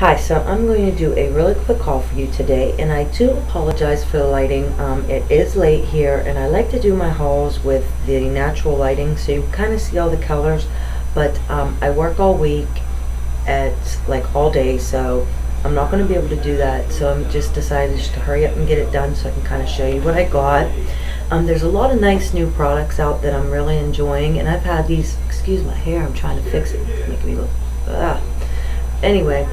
Hi, so I'm going to do a really quick call for you today, and I do apologize for the lighting. Um, it is late here, and I like to do my hauls with the natural lighting so you kind of see all the colors, but um, I work all week at like all day, so I'm not going to be able to do that, so I'm just decided just to hurry up and get it done so I can kind of show you what I got. Um, there's a lot of nice new products out that I'm really enjoying, and I've had these, excuse my hair, I'm trying to fix it, it's making me look, ah. Anyway,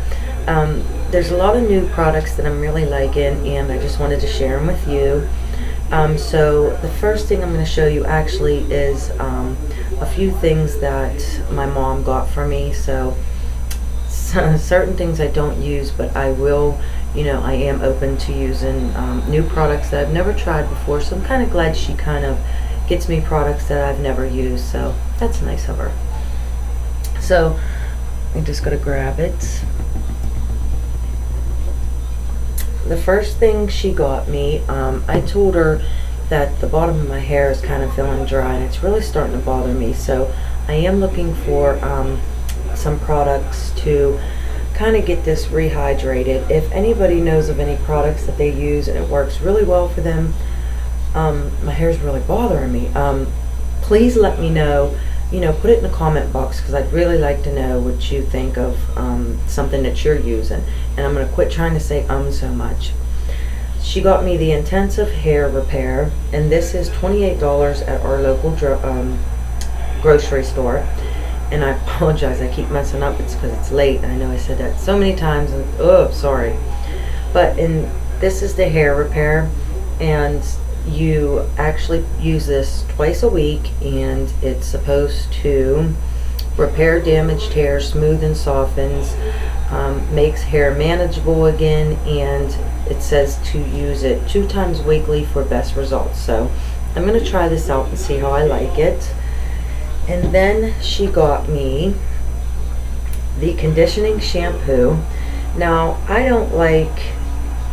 um, there's a lot of new products that I'm really liking and I just wanted to share them with you. Um, so the first thing I'm going to show you actually is um, a few things that my mom got for me. So, so, certain things I don't use but I will, you know, I am open to using um, new products that I've never tried before. So I'm kind of glad she kind of gets me products that I've never used. So that's nice of her. So I'm just got to grab it the first thing she got me, um, I told her that the bottom of my hair is kind of feeling dry and it's really starting to bother me. So I am looking for um, some products to kind of get this rehydrated. If anybody knows of any products that they use and it works really well for them, um, my hair's really bothering me. Um, please let me know you know, put it in the comment box because I'd really like to know what you think of um, something that you're using. And I'm going to quit trying to say um so much. She got me the Intensive Hair Repair, and this is $28 at our local um, grocery store. And I apologize, I keep messing up. It's because it's late. and I know I said that so many times. And, oh, sorry. But in this is the hair repair, and you actually use this twice a week and it's supposed to repair damaged hair, smooth and softens, um, makes hair manageable again, and it says to use it two times weekly for best results. So I'm going to try this out and see how I like it. And then she got me the conditioning shampoo. Now, I don't like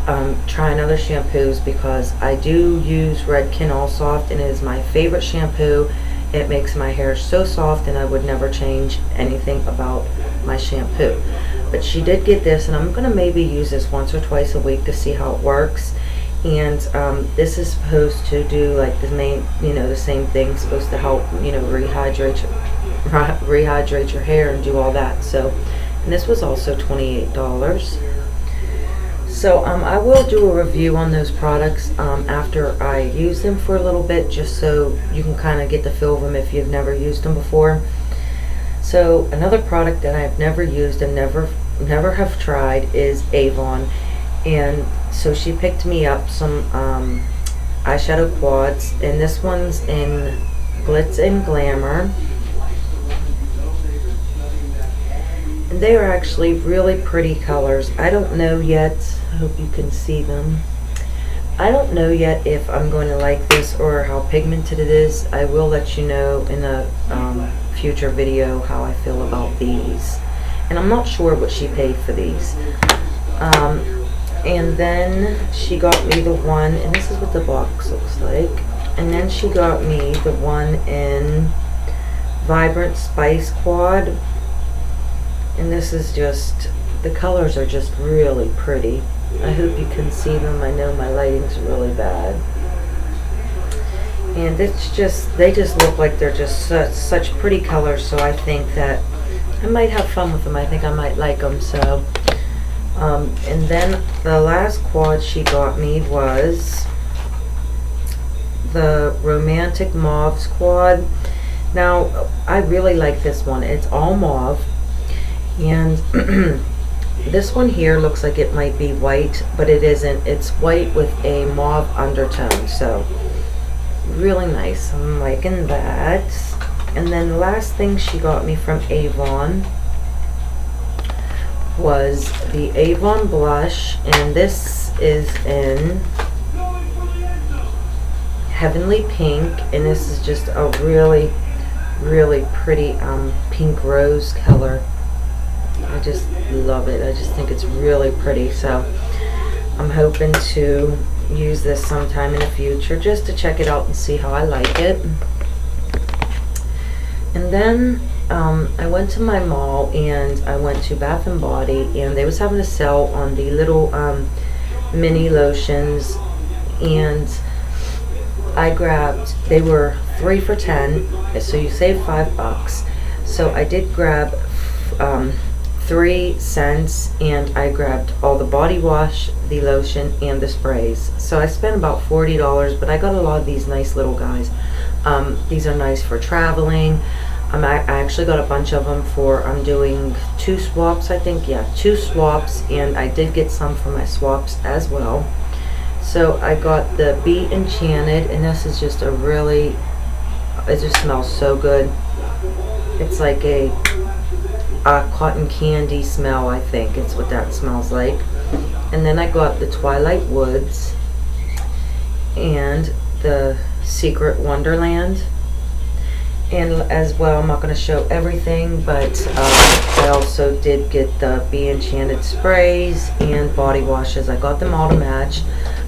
um, trying other shampoos because I do use Redken All Soft and it is my favorite shampoo. It makes my hair so soft and I would never change anything about my shampoo. But she did get this and I'm going to maybe use this once or twice a week to see how it works. And um, this is supposed to do like the main, you know, the same thing. supposed to help, you know, rehydrate your, rehydrate your hair and do all that. So, and this was also $28. So um, I will do a review on those products um, after I use them for a little bit just so you can kind of get the feel of them if you've never used them before. So another product that I've never used and never never have tried is Avon and so she picked me up some um, eyeshadow quads and this one's in Glitz and Glamour and they are actually really pretty colors. I don't know yet I hope you can see them. I don't know yet if I'm going to like this or how pigmented it is. I will let you know in a um, future video how I feel about these. And I'm not sure what she paid for these. Um, and then she got me the one, and this is what the box looks like. And then she got me the one in Vibrant Spice Quad. And this is just, the colors are just really pretty. I hope you can see them. I know my lighting's really bad. And it's just, they just look like they're just such, such pretty colors, so I think that I might have fun with them. I think I might like them, so. Um, and then the last quad she got me was the Romantic Mauve quad. Now, I really like this one. It's all mauve. And This one here looks like it might be white, but it isn't. It's white with a mauve undertone, so really nice. I'm liking that. And then the last thing she got me from Avon was the Avon blush, and this is in Heavenly Pink, and this is just a really, really pretty um, pink rose color. Just love it. I just think it's really pretty. So I'm hoping to use this sometime in the future just to check it out and see how I like it. And then um, I went to my mall and I went to Bath and Body and they was having a sale on the little um, mini lotions and I grabbed, they were three for ten, so you save five bucks. So I did grab um, three scents and I grabbed all the body wash, the lotion, and the sprays. So I spent about $40, but I got a lot of these nice little guys. Um, these are nice for traveling. Um, I, I actually got a bunch of them for, I'm doing two swaps, I think, yeah, two swaps, and I did get some for my swaps as well. So I got the Be Enchanted, and this is just a really, it just smells so good. It's like a a cotton candy smell, I think. It's what that smells like. And then I got the Twilight Woods and the Secret Wonderland. And as well, I'm not going to show everything, but uh, I also did get the Be Enchanted sprays and body washes. I got them all to match.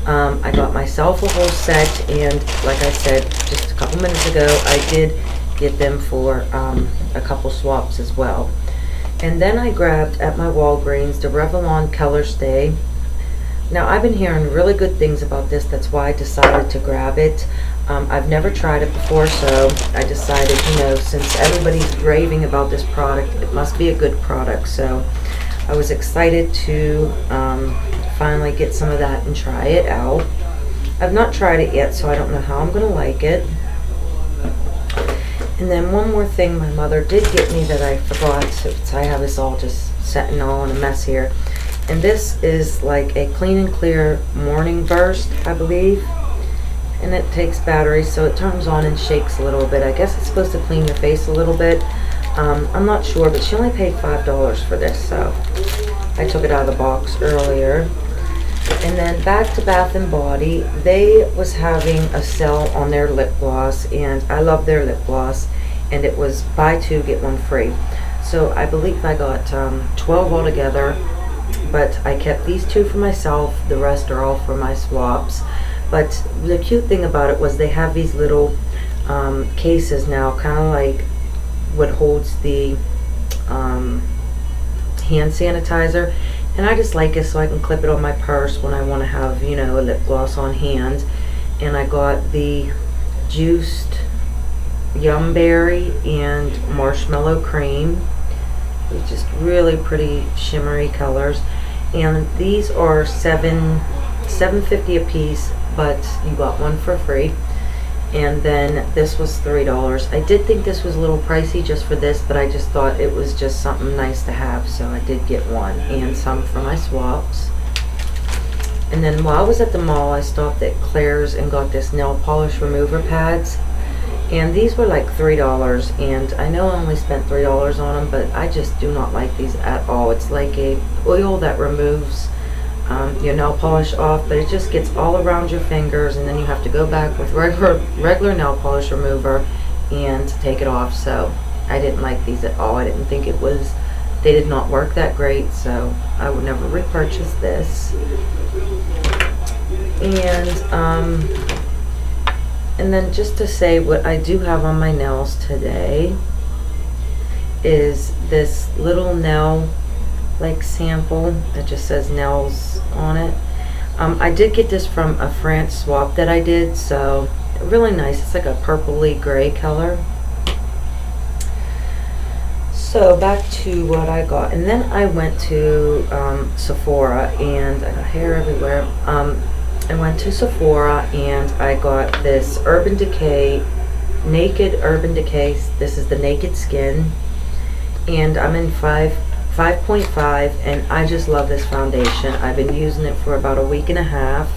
Um, I got myself a whole set, and like I said just a couple minutes ago, I did get them for um, a couple swaps as well. And then I grabbed at my Walgreens the Revlon Color Stay. Now I've been hearing really good things about this, that's why I decided to grab it. Um, I've never tried it before, so I decided, you know, since everybody's raving about this product, it must be a good product. So I was excited to um, finally get some of that and try it out. I've not tried it yet, so I don't know how I'm going to like it. And then one more thing my mother did get me that I forgot. So I have this all just setting all in a mess here. And this is like a clean and clear morning burst, I believe. And it takes batteries, so it turns on and shakes a little bit. I guess it's supposed to clean your face a little bit. Um, I'm not sure, but she only paid $5 for this, so I took it out of the box earlier. And then back to Bath and Body, they was having a sale on their lip gloss, and I love their lip gloss, and it was buy two, get one free. So I believe I got um, 12 altogether, but I kept these two for myself, the rest are all for my swaps. But the cute thing about it was they have these little um, cases now, kind of like what holds the um, hand sanitizer and I just like it so I can clip it on my purse when I want to have, you know, a lip gloss on hand. And I got the juiced yum berry and marshmallow cream. It's just really pretty shimmery colors. And these are seven seven fifty a piece, but you got one for free and then this was three dollars. I did think this was a little pricey just for this but I just thought it was just something nice to have so I did get one and some for my swaps. And then while I was at the mall I stopped at Claire's and got this nail polish remover pads. And these were like three dollars and I know I only spent three dollars on them but I just do not like these at all. It's like a oil that removes um, your nail polish off, but it just gets all around your fingers and then you have to go back with regular, regular nail polish remover and take it off. So I didn't like these at all. I didn't think it was, they did not work that great, so I would never repurchase this. And, um, and then just to say what I do have on my nails today is this little nail like sample that just says nails on it. Um, I did get this from a France swap that I did, so really nice. It's like a purpley gray color. So back to what I got, and then I went to um, Sephora, and I got hair everywhere. Um, I went to Sephora, and I got this Urban Decay, Naked Urban Decay. This is the Naked Skin, and I'm in five 5.5 and I just love this foundation. I've been using it for about a week and a half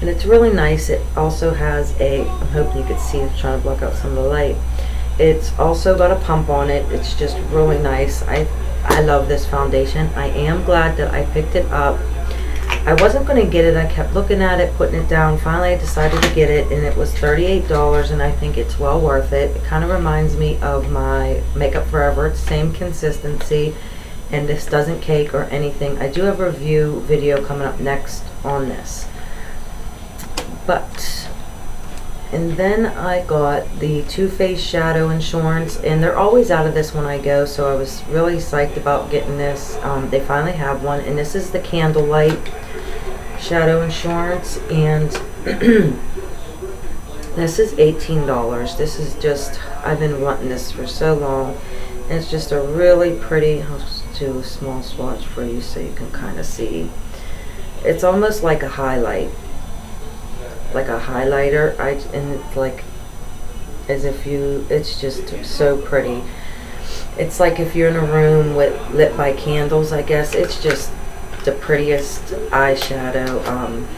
and it's really nice. It also has a, I'm hoping you could see, I'm trying to block out some of the light. It's also got a pump on it. It's just really nice. I, I love this foundation. I am glad that I picked it up. I wasn't going to get it. I kept looking at it, putting it down. Finally, I decided to get it, and it was $38, and I think it's well worth it. It kind of reminds me of my Makeup Forever. It's same consistency and this doesn't cake or anything. I do have a review video coming up next on this. But and then I got the Too Faced Shadow Insurance, and they're always out of this when I go, so I was really psyched about getting this. Um, they finally have one, and this is the Candlelight Shadow Insurance, and this is $18. This is just, I've been wanting this for so long, and it's just a really pretty, I'll do a small swatch for you so you can kind of see. It's almost like a highlight. Like a highlighter. I and it's like as if you it's just so pretty. It's like if you're in a room with lit by candles I guess. It's just the prettiest eyeshadow um,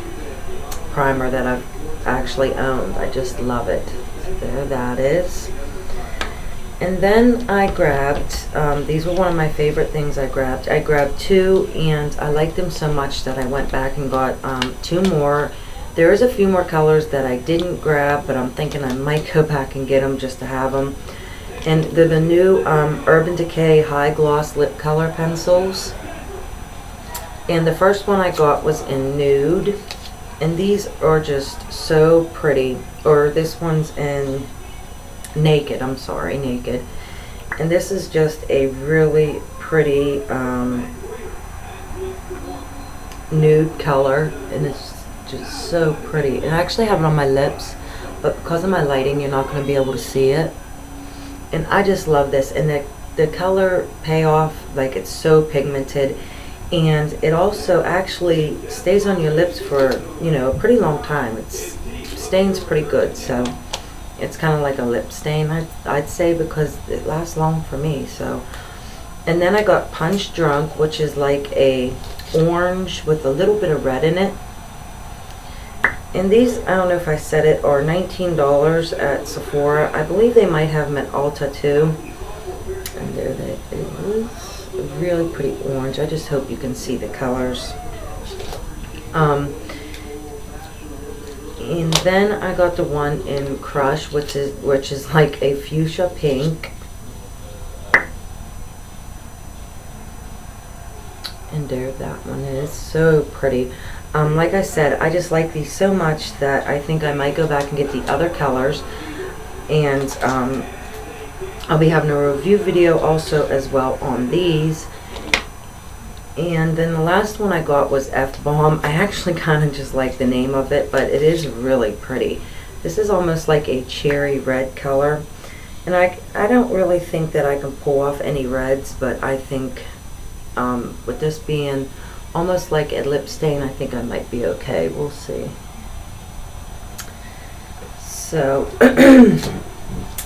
primer that I've actually owned. I just love it. There that is and then I grabbed um, these were one of my favorite things I grabbed I grabbed two and I liked them so much that I went back and got um, two more there is a few more colors that I didn't grab, but I'm thinking I might go back and get them just to have them. And they're the new um, Urban Decay High Gloss Lip Color Pencils. And the first one I got was in Nude. And these are just so pretty. Or this one's in Naked, I'm sorry, Naked. And this is just a really pretty um, nude color. And it's just so pretty. And I actually have it on my lips, but because of my lighting, you're not going to be able to see it. And I just love this. And the, the color payoff, like it's so pigmented. And it also actually stays on your lips for, you know, a pretty long time. It stains pretty good, so it's kind of like a lip stain, I'd, I'd say, because it lasts long for me, so. And then I got Punch Drunk, which is like a orange with a little bit of red in it. And these, I don't know if I said it, are $19 at Sephora. I believe they might have them at Ulta too. And there they is. Really pretty orange. I just hope you can see the colors. Um, and then I got the one in Crush, which is which is like a fuchsia pink. And there that one is. So pretty. Um, like I said, I just like these so much that I think I might go back and get the other colors. And um, I'll be having a review video also as well on these. And then the last one I got was F-Bomb. I actually kind of just like the name of it, but it is really pretty. This is almost like a cherry red color. And I, I don't really think that I can pull off any reds, but I think um, with this being almost like a lip stain. I think I might be okay. We'll see. So,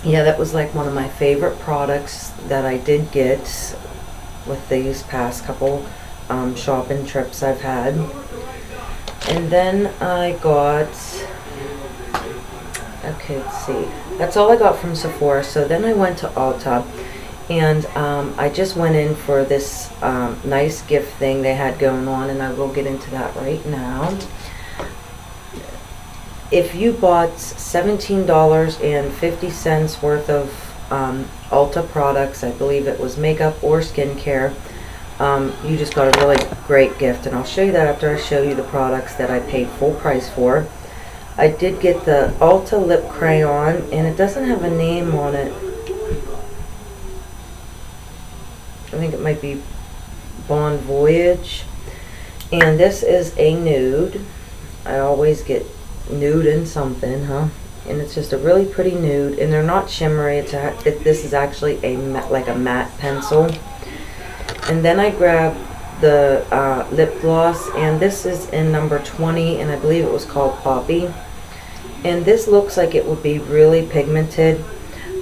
yeah, that was like one of my favorite products that I did get with these past couple um, shopping trips I've had. And then I got, okay, let's see. That's all I got from Sephora. So then I went to Ulta and um, I just went in for this um, nice gift thing they had going on, and I will get into that right now. If you bought $17.50 worth of um, Ulta products, I believe it was makeup or skincare, um, you just got a really great gift. And I'll show you that after I show you the products that I paid full price for. I did get the Ulta Lip Crayon, and it doesn't have a name on it I think it might be Bon Voyage. And this is a nude. I always get nude in something, huh? And it's just a really pretty nude. And they're not shimmery. It's a, it, this is actually a like a matte pencil. And then I grabbed the uh, lip gloss. And this is in number 20. And I believe it was called Poppy. And this looks like it would be really pigmented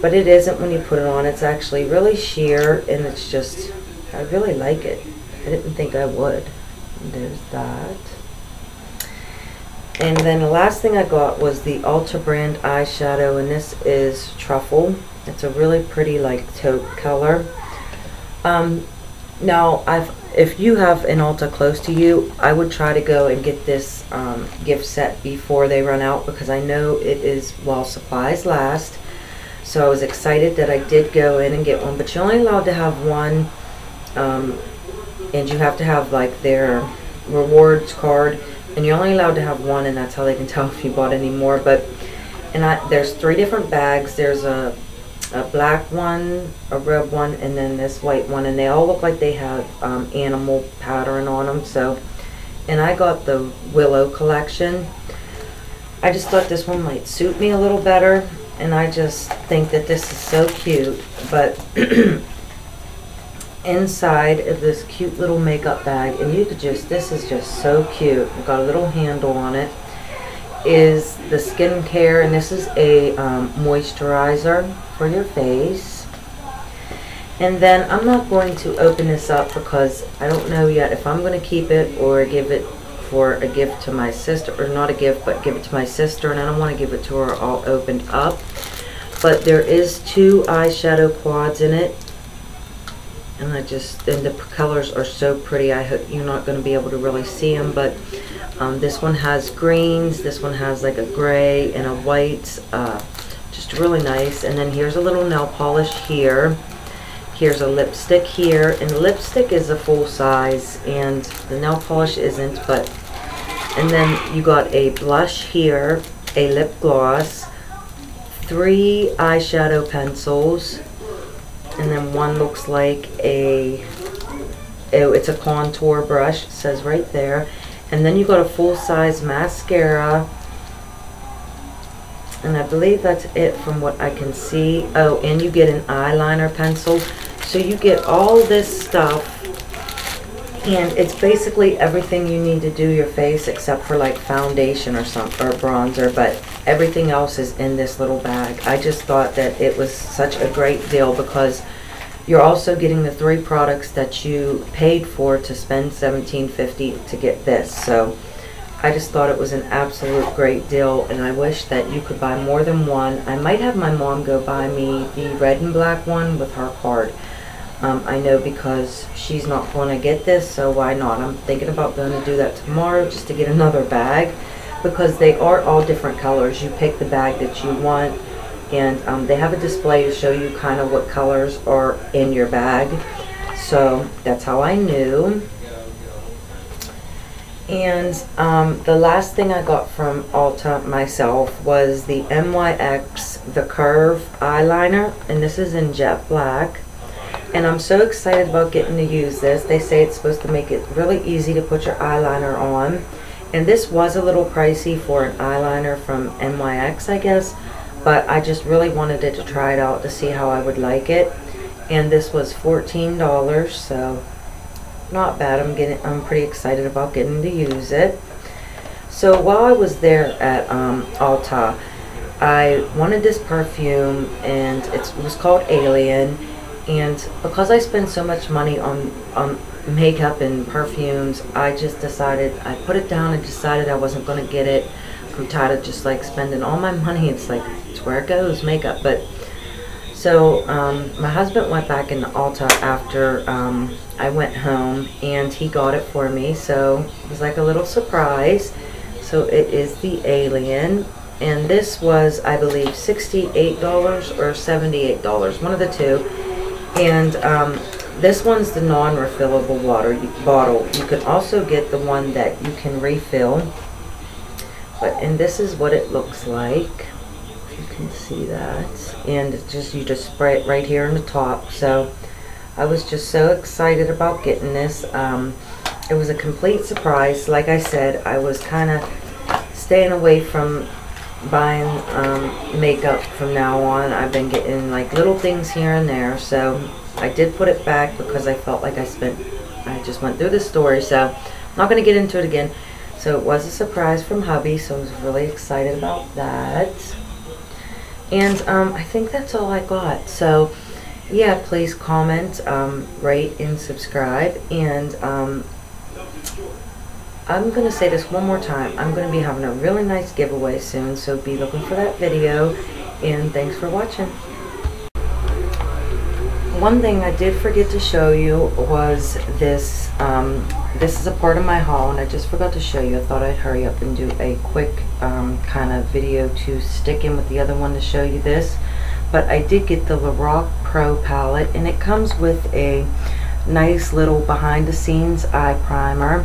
but it isn't when you put it on. It's actually really sheer and it's just, I really like it. I didn't think I would. There's that. And then the last thing I got was the Ulta brand eyeshadow and this is Truffle. It's a really pretty like taupe color. Um, now, I've if you have an Ulta close to you, I would try to go and get this um, gift set before they run out because I know it is while supplies last. So I was excited that I did go in and get one, but you're only allowed to have one, um, and you have to have like their rewards card, and you're only allowed to have one, and that's how they can tell if you bought any more. But and I, there's three different bags. There's a, a black one, a red one, and then this white one. And they all look like they have um, animal pattern on them. So, and I got the Willow collection. I just thought this one might suit me a little better. And I just think that this is so cute. But inside of this cute little makeup bag, and you could just, this is just so cute. We've got a little handle on it is the skincare, and this is a um, moisturizer for your face. And then I'm not going to open this up because I don't know yet if I'm going to keep it or give it for a gift to my sister, or not a gift, but give it to my sister, and I don't want to give it to her all opened up. But there is two eyeshadow quads in it, and I just, and the colors are so pretty, I hope you're not going to be able to really see them, but um, this one has greens, this one has like a gray and a white, uh, just really nice. And then here's a little nail polish here. Here's a lipstick here, and lipstick is a full size, and the nail polish isn't, but, and then you got a blush here, a lip gloss, three eyeshadow pencils, and then one looks like a, it's a contour brush, it says right there, and then you got a full-size mascara. And I believe that's it from what I can see. Oh, and you get an eyeliner pencil. So you get all this stuff. And it's basically everything you need to do your face except for like foundation or some or bronzer. But everything else is in this little bag. I just thought that it was such a great deal because you're also getting the three products that you paid for to spend $17.50 to get this. So I just thought it was an absolute great deal and I wish that you could buy more than one. I might have my mom go buy me the red and black one with her card. Um, I know because she's not going to get this, so why not? I'm thinking about going to do that tomorrow just to get another bag because they are all different colors. You pick the bag that you want and um, they have a display to show you kind of what colors are in your bag so that's how I knew and um, the last thing I got from Ulta myself was the NYX The Curve eyeliner and this is in jet black and I'm so excited about getting to use this. They say it's supposed to make it really easy to put your eyeliner on. And this was a little pricey for an eyeliner from NYX I guess but I just really wanted it to try it out to see how I would like it. And this was $14 so not bad. I'm getting I'm pretty excited about getting to use it. So while I was there at um, Ulta I wanted this perfume and it was called Alien and because I spend so much money on, on makeup and perfumes I just decided I put it down and decided I wasn't going to get it I'm tired of just like spending all my money it's like it's where it goes, makeup. But so um, my husband went back in Ulta after um, I went home and he got it for me. So it was like a little surprise. So it is the Alien. And this was, I believe, $68 or $78, one of the two. And um, this one's the non-refillable water bottle. You can also get the one that you can refill. But, and this is what it looks like. You can see that. And it's just you just spray it right here on the top. So I was just so excited about getting this. Um, it was a complete surprise. Like I said I was kind of staying away from buying um, makeup from now on I've been getting like little things here and there so I did put it back because I felt like I spent I just went through the story so I'm not going to get into it again so it was a surprise from hubby so I was really excited about that and um, I think that's all I got. So yeah, please comment, um, rate, and subscribe. And um, I'm going to say this one more time. I'm going to be having a really nice giveaway soon, so be looking for that video. And thanks for watching. One thing I did forget to show you was this um, this is a part of my haul and I just forgot to show you. I thought I'd hurry up and do a quick um, kind of video to stick in with the other one to show you this. But I did get the Lorac Pro palette and it comes with a nice little behind the scenes eye primer.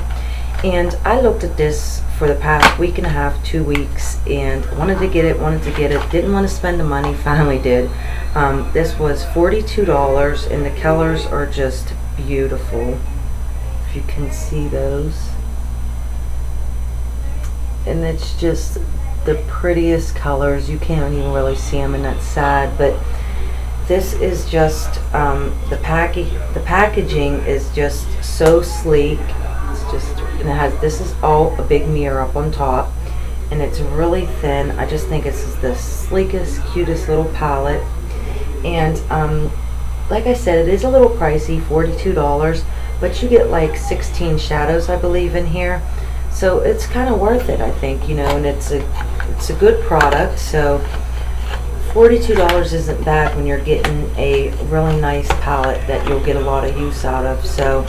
And I looked at this for the past week and a half, two weeks, and wanted to get it, wanted to get it, didn't want to spend the money, finally did. Um, this was $42, and the colors are just beautiful. If you can see those. And it's just the prettiest colors. You can't even really see them, and that's sad, but this is just um, the package. The packaging is just so sleek. And it has this is all a big mirror up on top, and it's really thin. I just think it's the sleekest, cutest little palette. And um, like I said, it is a little pricey, forty-two dollars, but you get like sixteen shadows, I believe, in here. So it's kind of worth it, I think, you know, and it's a it's a good product. So $42 isn't bad when you're getting a really nice palette that you'll get a lot of use out of. So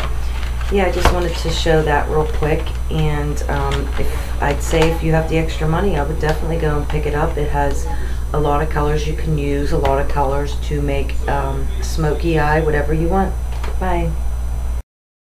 yeah, I just wanted to show that real quick. And um, if I'd say if you have the extra money, I would definitely go and pick it up. It has a lot of colors you can use, a lot of colors to make um, smoky eye, whatever you want. Bye.